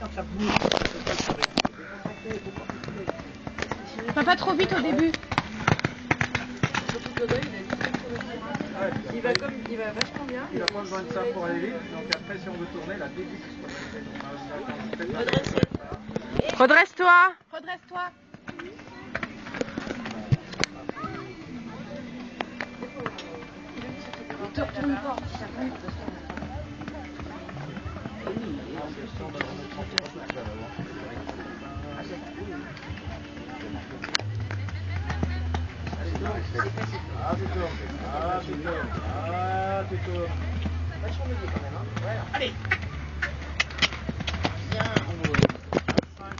quand ça bouge. Va pas trop vite au début. Il va comme, il va vachement bien. Il a pas besoin de ça pour aller vite, donc après si on veut tourner, la dévisse. Redresser. Redresse-toi. Redresse-toi. Ne te retourne pas. Ah, tu tournes. Ah, tu tournes. Ah. Vachement mieux quand même. Allez